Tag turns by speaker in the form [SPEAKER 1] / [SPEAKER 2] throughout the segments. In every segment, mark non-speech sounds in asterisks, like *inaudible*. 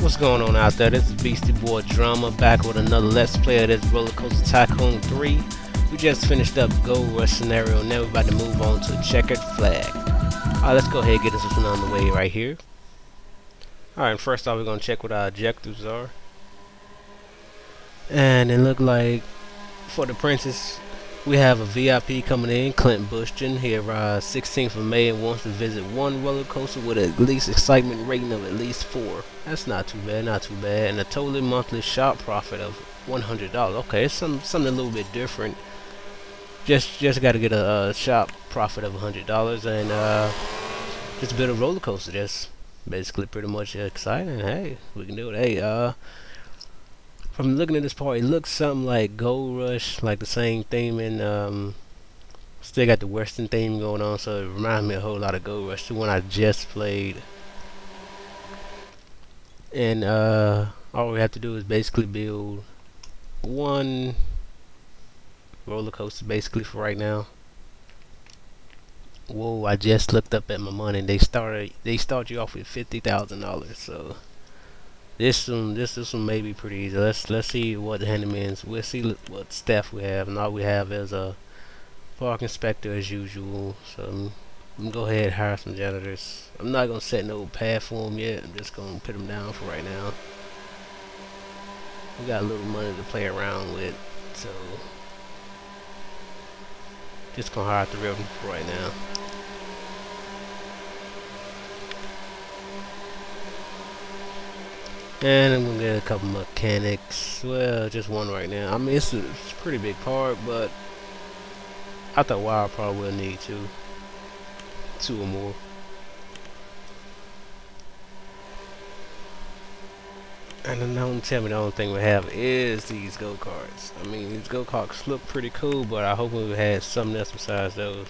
[SPEAKER 1] What's going on out there? This is Beastie Boy Drumma back with another Let's Play of this Roller Coaster Tycoon 3. We just finished up Gold Rush scenario, now we're about to move on to Checkered Flag. Alright, let's go ahead and get this one on the way right here. Alright, first off we're going to check what our objectives are. And it looked like for the princess we have a VIP coming in, Clint Bushton. He arrives 16th of May and wants to visit one roller coaster with at least excitement rating of at least 4. That's not too bad, not too bad. And a total monthly shop profit of $100. Okay, it's some, something a little bit different. Just just got to get a, a, shop profit of $100 and uh, just build a roller coaster. That's basically pretty much exciting. Hey, we can do it. Hey, uh, from looking at this part, it looks something like Gold Rush, like the same theme, and um, still got the Western theme going on, so it reminds me a whole lot of Gold Rush, the one I just played. And uh, all we have to do is basically build one roller coaster, basically for right now. Whoa! I just looked up at my money. They started. They start you off with fifty thousand dollars. So this one, this this one may be pretty easy. Let's let's see what the handyman's. We'll see what staff we have. And all we have is a park inspector as usual. So I'm, I'm go ahead and hire some janitors. I'm not gonna set no path for them yet. I'm just gonna put them down for right now. We got a little money to play around with, so just gonna hire three of them for right now. And I'm gonna get a couple mechanics. Well, just one right now. I mean, it's a, it's a pretty big part, but I thought wow, I probably will need two, two or more. And don't tell me the only thing we have is these go karts. I mean, these go karts look pretty cool, but I hope we had something else besides those.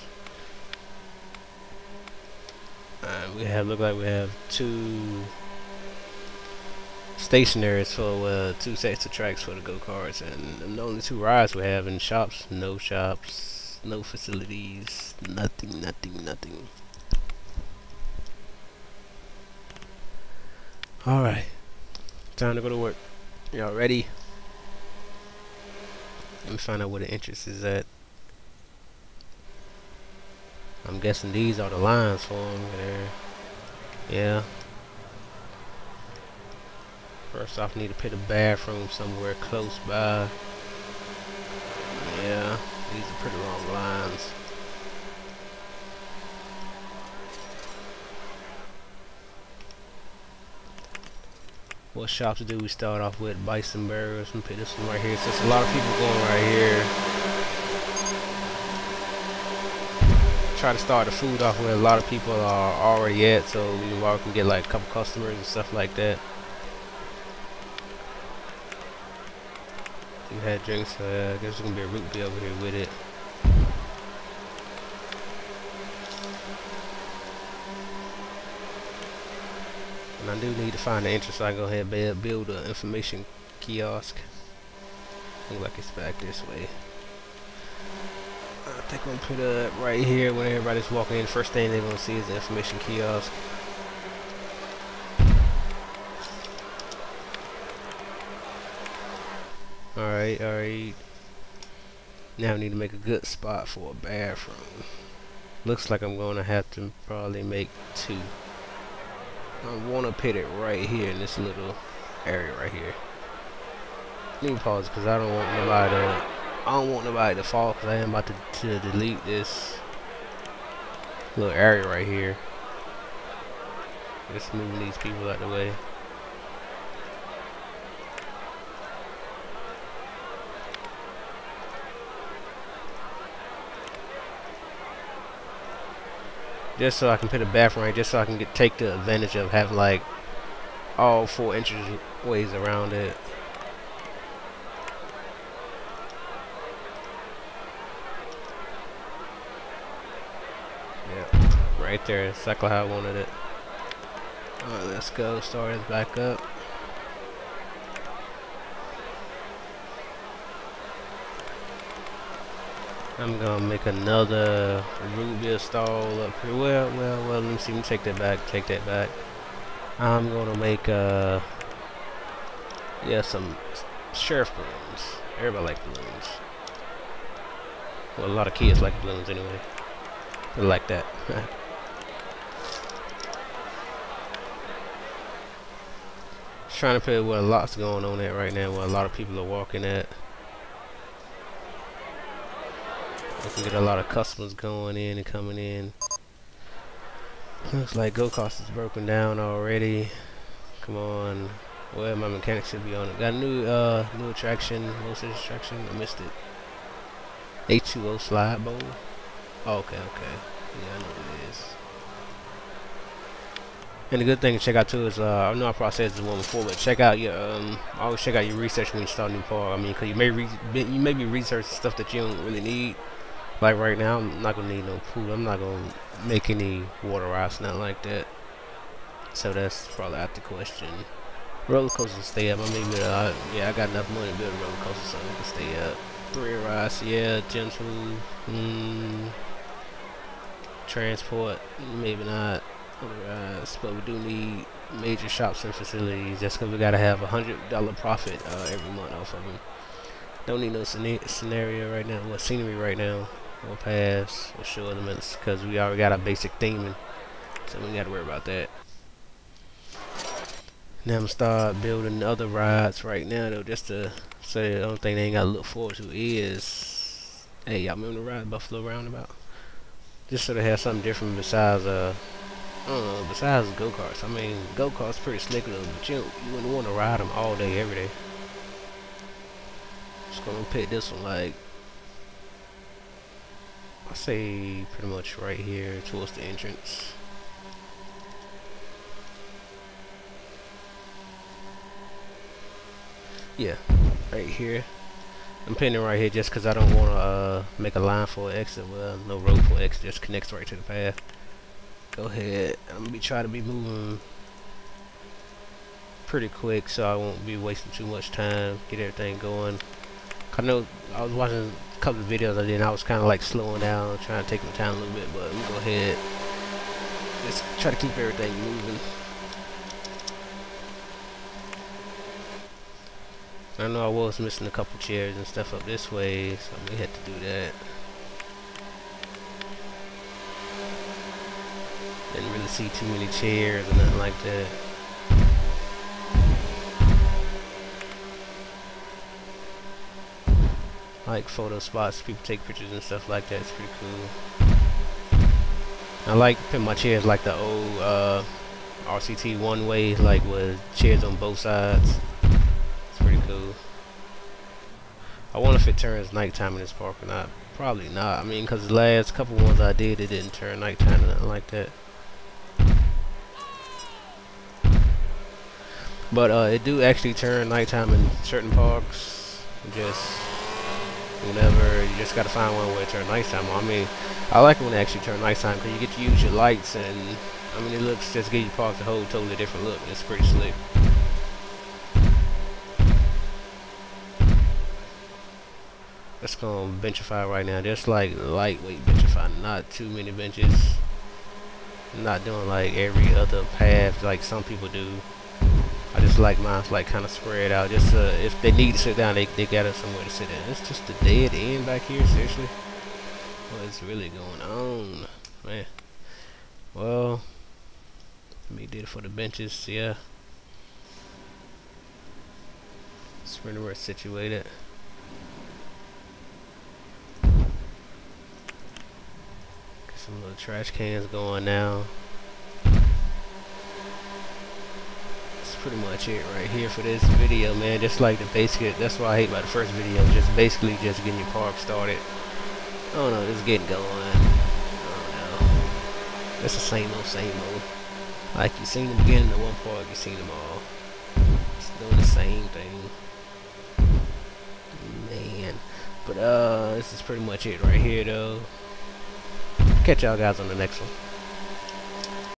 [SPEAKER 1] Uh, we have look like we have two stationaries for uh, two sets of tracks for the go-karts and the only two rides we have in shops no shops no facilities nothing nothing nothing. Alright time to go to work. Y'all ready? Let me find out where the entrance is at. I'm guessing these are the lines for them there yeah First off, need to put a bathroom somewhere close by. Yeah, these are pretty long lines. What shops do we start off with? Bison Burgers and put this one right here. There's a lot of people going right here. Try to start the food off where a lot of people are already at so we can get like a couple customers and stuff like that. We had drinks, so uh, I guess there's gonna be a root beer over here with it. And I do need to find the entrance so I go ahead and build an information kiosk. Look like it's back this way. I think I'm gonna put it right here when everybody's walking in. First thing they're gonna see is the information kiosk. Alright, alright. Now I need to make a good spot for a bathroom. Looks like I'm going to have to probably make two. I want to put it right here in this little area right here. Let me pause because I don't want nobody to, I don't want nobody to fall because I am about to, to delete this little area right here. Just moving these people out of the way. Just so I can put a bathroom right, just so I can get take the advantage of having like all four inches ways around it. Yeah, right there, exactly how I wanted it. Alright, let's go, start it back up. I'm gonna make another root beer stall up here. Well, well, well, let me see. Let me take that back. Take that back. I'm gonna make a Yeah, some sheriff balloons. Everybody likes balloons. Well, a lot of kids like balloons anyway. They like that. *laughs* trying to put what a lot's going on at right now, where a lot of people are walking at. We can get a lot of customers going in and coming in. Looks like go-kart is broken down already. Come on. Well, my mechanic should be on it. Got a new uh new attraction, most attraction. I missed it. H2O slide bowl. Oh, okay, okay. Yeah, I know what it is. And the good thing to check out too is, uh, I know I probably said this one before, but check out your, um, always check out your research when you start a new part. I mean, cause you may you may be researching stuff that you don't really need. Like right now, I'm not gonna need no food. I'm not gonna make any water rides, nothing like that. So that's probably out the question. Roller coasters stay up. I mean, uh, yeah, I got enough money to build a roller coaster, so I can stay up. Three rides, yeah, gentle. Mm, transport, maybe not rides, but we do need major shops and facilities just because we got to have a hundred dollar profit uh, every month off of them. Don't need no scenario right now, what scenery right now. We'll pass, we'll show elements because we already got our basic theming, so we got to worry about that. Now I'm start building other rides right now though, just to say the only thing they ain't got to look forward to is, hey, y'all remember the ride Buffalo Roundabout? Just so they have something different besides uh uh, besides go-karts. I mean, go-karts pretty slick though, but you, you wouldn't want to ride them all day, every day. Just gonna pick this one like, I say pretty much right here towards the entrance. Yeah, right here. I'm pinning right here just because I don't want to uh, make a line for exit. Well, no road for exit, just connects right to the path go ahead. I'm gonna be trying to be moving pretty quick so I won't be wasting too much time. Get everything going. I know I was watching a couple of videos I did and I was kind of like slowing down, trying to take my time a little bit, but we go ahead. Let's try to keep everything moving. I know I was missing a couple chairs and stuff up this way, so we had to do that. Didn't really see too many chairs or nothing like that. Like photo spots, people take pictures and stuff like that. It's pretty cool. I like putting my chairs like the old uh, RCT one way, like with chairs on both sides. It's pretty cool. I wonder if it turns nighttime in this park or not. Probably not. I mean, because the last couple ones I did, it didn't turn nighttime or nothing like that. But uh, it do actually turn nighttime in certain parks. Just whenever you just gotta find one where it turn nighttime. I mean, I like it when it actually turn nighttime because you get to use your lights and I mean it looks just give you parks a whole totally different look. It's pretty slick. Let's go on benchify right now. Just like lightweight benchify, not too many benches. Not doing like every other path like some people do. I just like mine like kind of spread out. Just uh, if they need to sit down, they they got it somewhere to sit in. It's just a dead end back here. Seriously, what is really going on, man? Well, let me did it for the benches. Yeah, sprinter where it's situated. Get some little trash cans going now. Pretty much it right here for this video, man. Just like the basic, that's what I hate about the first video. Just basically just getting your park started. I don't know, just getting going. I don't know. It's the same old, same old. Like you seen the beginning of one park, you seen them all. It's doing the same thing. Man. But uh, this is pretty much it right here, though. Catch y'all guys on the next one.